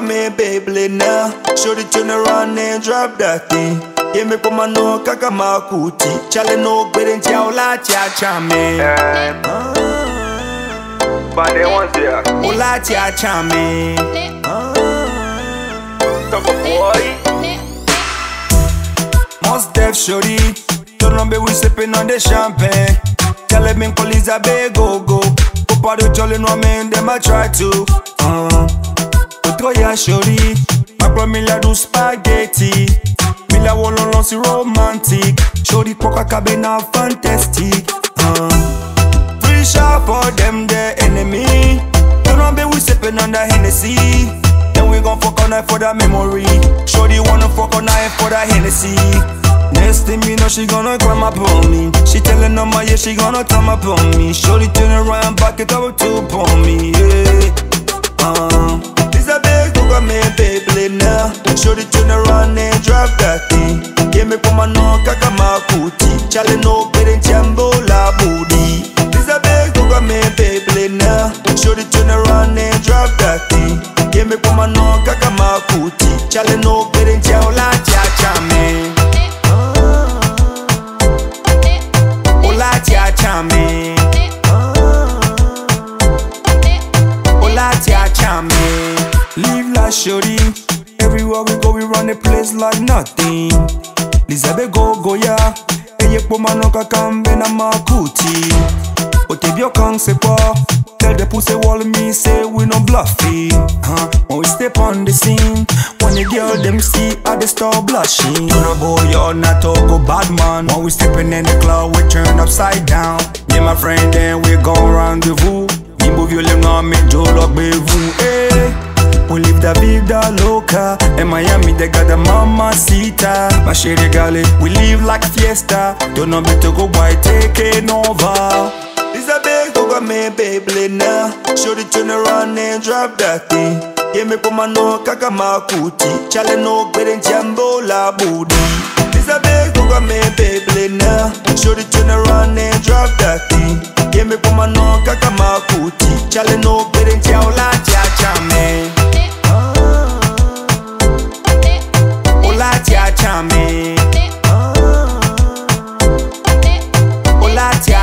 got me Beyblade now. Shorty turn around and drop that thing. Yeah, me put my no kaka makuti. Chale no gbere ntia ola tia chame. But they want ya. Ola tia chame. Talk a boy. Must def shorty. Turn on we sipping on the champagne. Tell them in police a big go go. Papa do jolly no man, them I try to. Uh, Otroya shorty. Macro mila do spaghetti. Mila wololo si romantic. Shorty poka cabina fantastic. Uh, Free shot for them, the enemy. Turn on we sipping on the Hennessy. Then we gon' fuck on night for that memory. Shorty wanna fuck on night for that Hennessy. Next thing you know, she gonna climb up on me. She telling on my yeah, she gonna come up on me. Shorty turn around, back it up to upon me. Yeah. Uh, thing. Yeah, me put my no kaka makuti. Chale no bere jambo la booty. This a big go got me a Beyblade now. Shorty turn around and drop that thing. Yeah, me put my no kaka makuti. Chale no bere jambo la cha cha me. Ola cha cha me. Ola cha cha me. Live la shorty. Everywhere we go, we run the place like nothing. Lizabe go go ya. Eye po manoka kambe na makuti. Otebio kang se po. Tell the pussy wall me say we no bluffing. Huh? When we step on the scene, when the girl them see how they start blushing. Turn a boy you're not go bad man. When we stepping in the club, we turn upside down. Me my friend, then we go rendezvous. We move you ling on me, Joe lock vous. Hey. Eh? We live the vida loca In Miami they got the mamacita My shady galley, we live like fiesta. Don't know better go by taking over. This a big go got me Beyblade now Shorty turn around and drop that thing. Yeah me put my no kaka makuti Chale no gbere jambo la booty. This a big go got me Beyblade now Shorty turn around and drop that thing. Yeah me put my no kaka makuti Chale no gbere jambo la